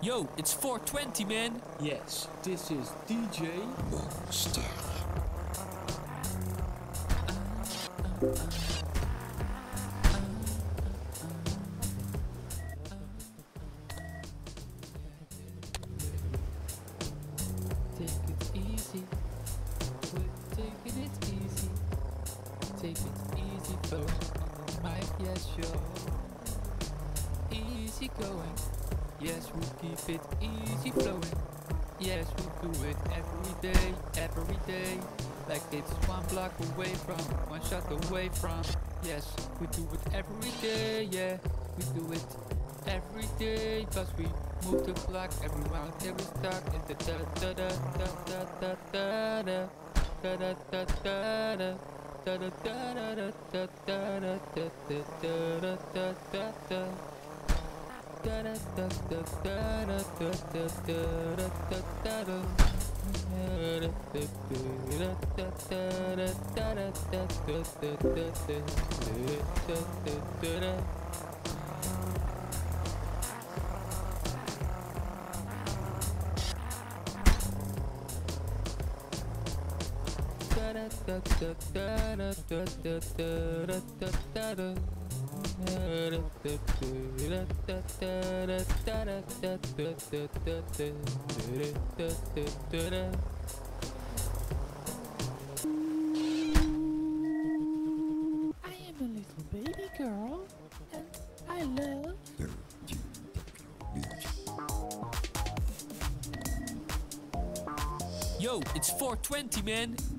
Yo, it's 420, man. Yes, this is DJ Take day, cause we move the clock. Everyone here is stuck in the da da da da da da da da da da da da. Da da da da da da da da da da da da da a little baby girl, and I love. Yo, it's 420, man.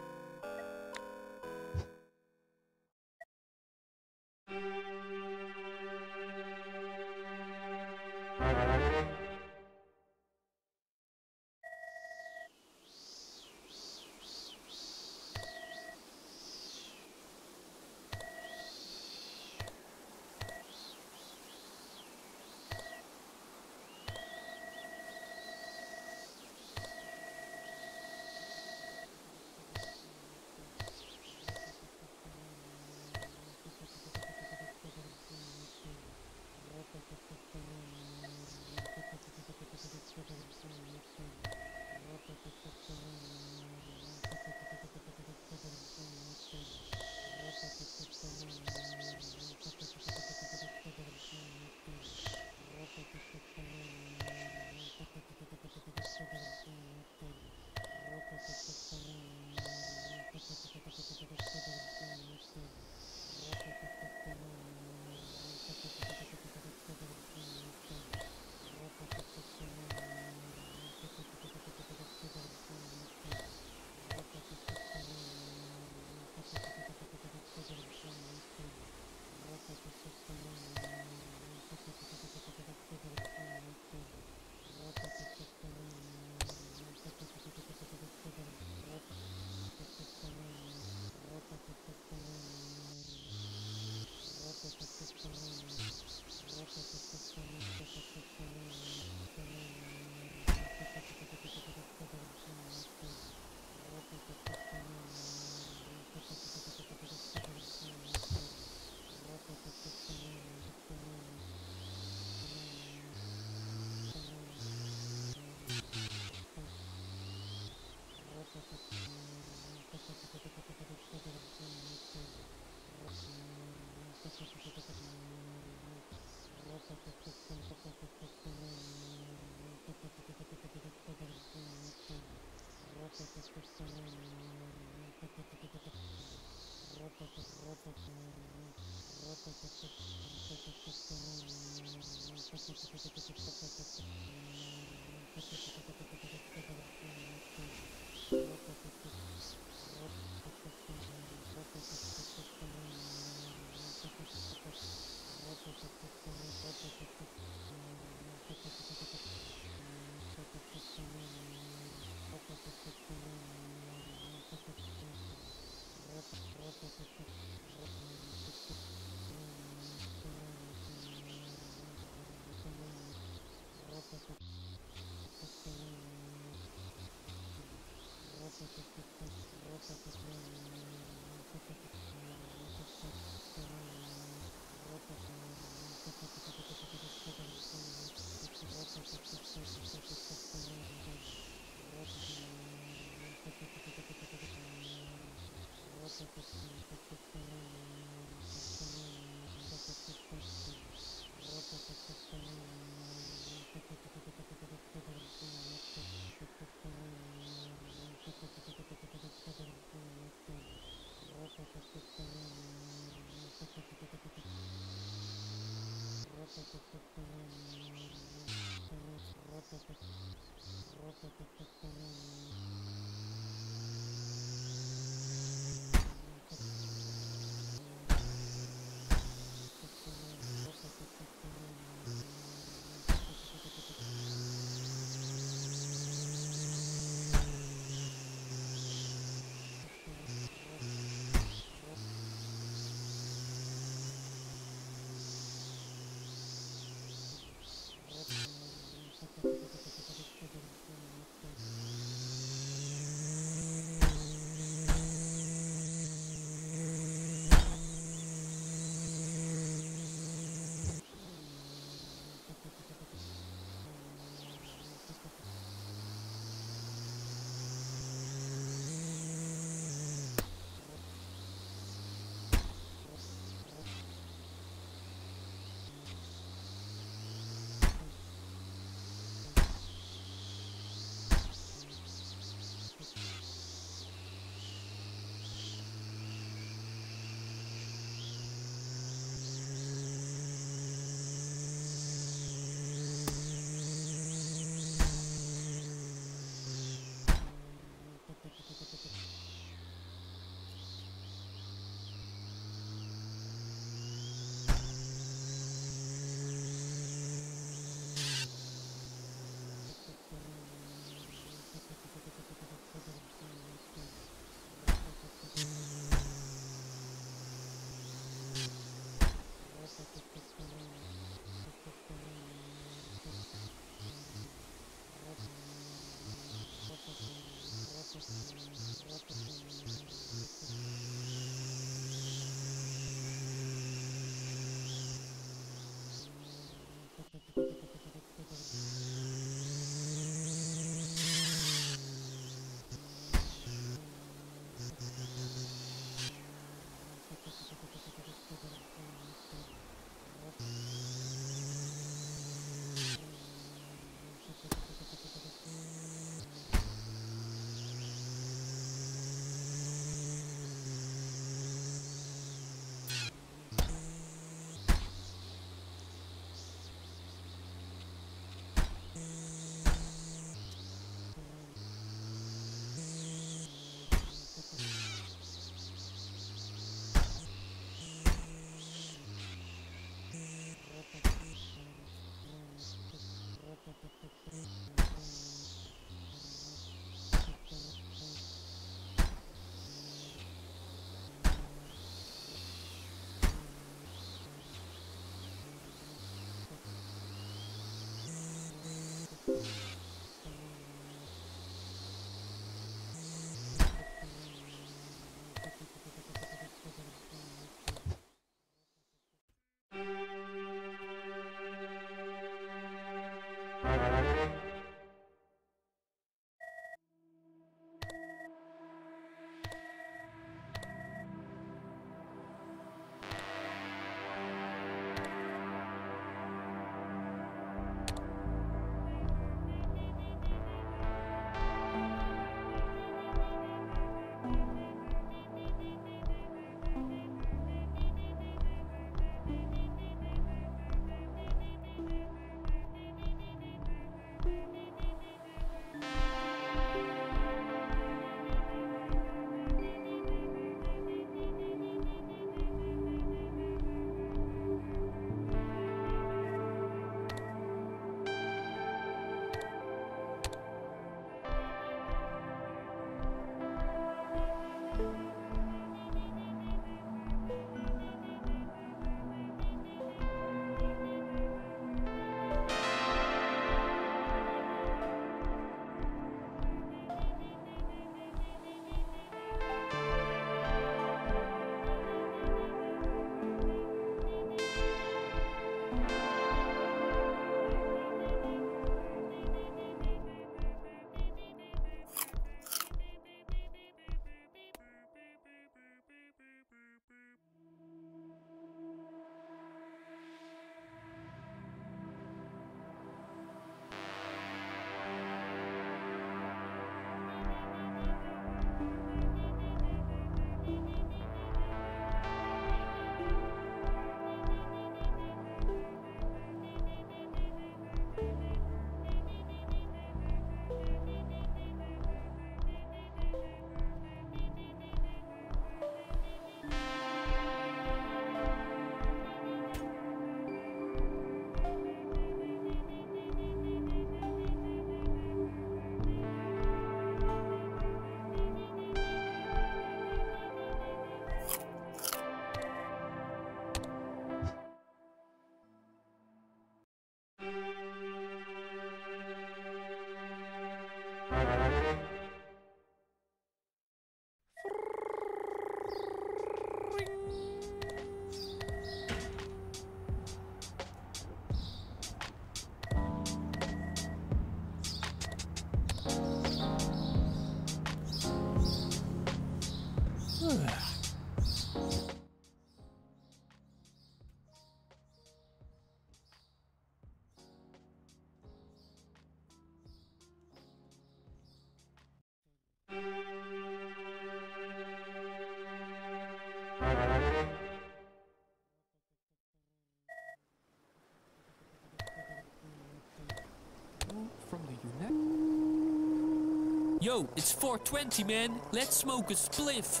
Yo, it's 420, man. Let's smoke a spliff.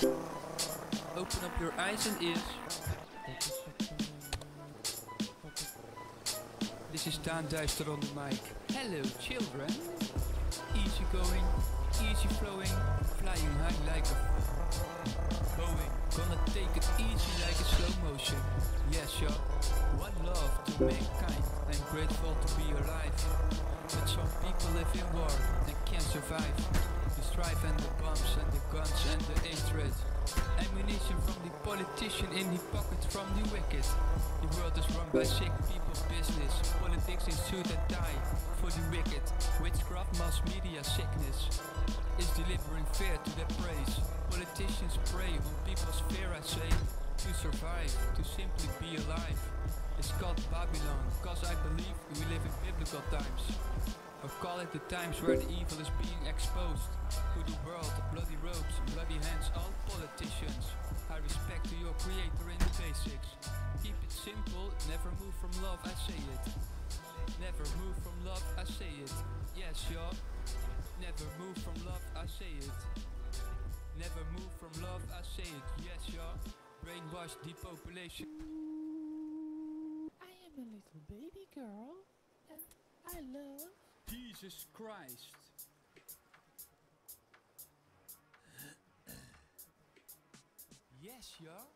Open up your eyes and ears. This is Dan Duister on the mic. Hello, children. Easy going, easy flowing, flying high like a Boeing. Gonna take it easy like a slow motion. Yes, yo. One love to mankind. I'm grateful to be alive. But some people live in war and can't survive. The strife and the bombs and the guns and the hatred. Ammunition from the politician in the pocket from the wicked. The world is run by sick people's business. Politics is suit and tie for the wicked. Witchcraft, mass media, sickness is delivering fear to their praise. Politicians prey on people's fear, I say, to survive, to simply be alive. It's called Babylon, cause I believe we live in biblical times. Or call it the times where the evil is being exposed to the world, bloody robes, bloody hands, all politicians. I respect to your creator in the basics. Keep it simple, never move from love, I say it. Never move from love, I say it. Yes, y'all. Never move from love, I say it. Never move from love, I say it. Yes, y'all. Brainwash depopulation. I am a little baby girl, and I love. Jesus Christ. Yes, y'all.